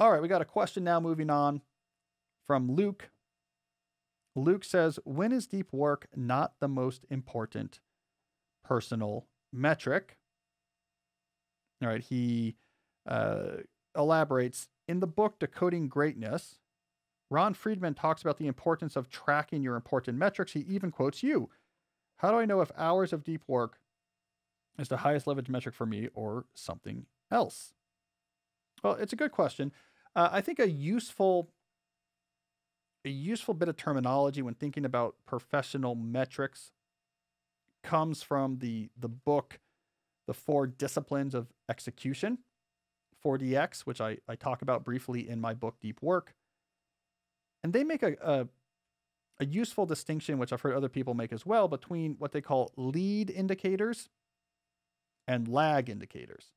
All right, we got a question now moving on from Luke. Luke says, When is deep work not the most important personal metric? All right, he uh, elaborates in the book Decoding Greatness. Ron Friedman talks about the importance of tracking your important metrics. He even quotes you. How do I know if hours of deep work is the highest leverage metric for me or something else? Well, it's a good question. Uh, I think a useful a useful bit of terminology when thinking about professional metrics comes from the the book the four disciplines of execution 4dx which I, I talk about briefly in my book deep work. And they make a, a, a useful distinction which i've heard other people make as well between what they call lead indicators and lag indicators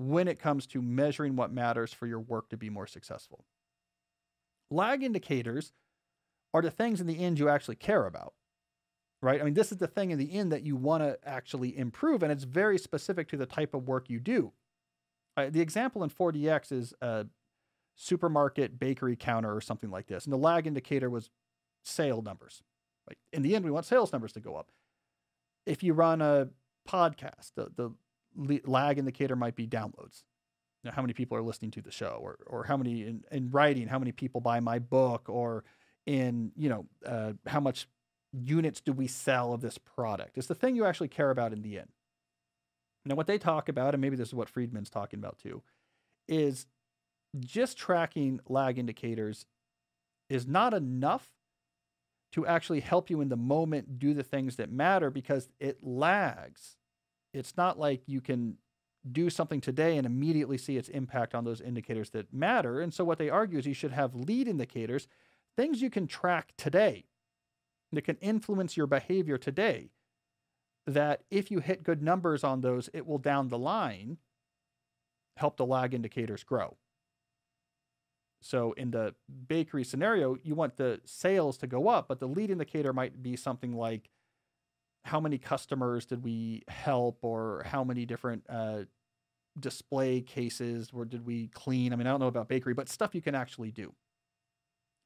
when it comes to measuring what matters for your work to be more successful lag indicators are the things in the end you actually care about right? I mean, this is the thing in the end that you want to actually improve, and it's very specific to the type of work you do. Uh, the example in 4DX is a supermarket bakery counter or something like this, and the lag indicator was sale numbers. Like in the end, we want sales numbers to go up. If you run a podcast, the, the lag indicator might be downloads. Know, how many people are listening to the show, or or how many in, in writing, how many people buy my book, or in you know uh, how much units do we sell of this product? It's the thing you actually care about in the end. Now, what they talk about, and maybe this is what Friedman's talking about too, is just tracking lag indicators is not enough to actually help you in the moment do the things that matter because it lags. It's not like you can do something today and immediately see its impact on those indicators that matter. And so, what they argue is you should have lead indicators, things you can track today that can influence your behavior today. That if you hit good numbers on those, it will down the line help the lag indicators grow. So in the bakery scenario, you want the sales to go up, but the lead indicator might be something like how many customers did we help or how many different uh, display cases or did we clean? I mean, I don't know about bakery, but stuff you can actually do.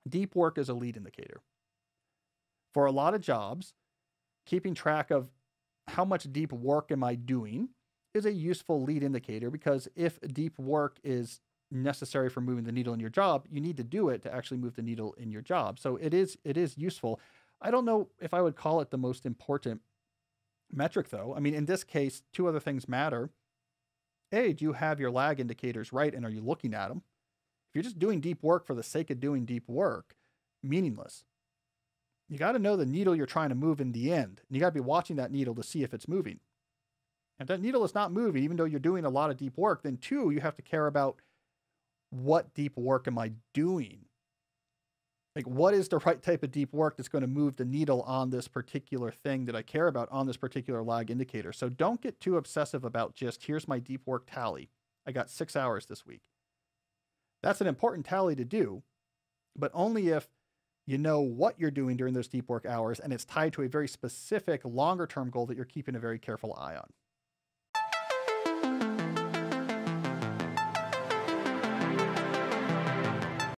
Deep work is a lead indicator for a lot of jobs, keeping track of how much deep work am I doing is a useful lead indicator because if deep work is necessary for moving the needle in your job, you need to do it to actually move the needle in your job. So it is it is useful. I don't know if I would call it the most important metric though. I mean, in this case, two other things matter. A, do you have your lag indicators right and are you looking at them? If you're just doing deep work for the sake of doing deep work, meaningless you got to know the needle you're trying to move in the end. And you got to be watching that needle to see if it's moving. If that needle is not moving, even though you're doing a lot of deep work, then two, you have to care about what deep work am I doing? Like, what is the right type of deep work that's going to move the needle on this particular thing that I care about on this particular lag indicator? So don't get too obsessive about just here's my deep work tally. I got six hours this week. That's an important tally to do, but only if you know what you're doing during those deep work hours, and it's tied to a very specific longer term goal that you're keeping a very careful eye on.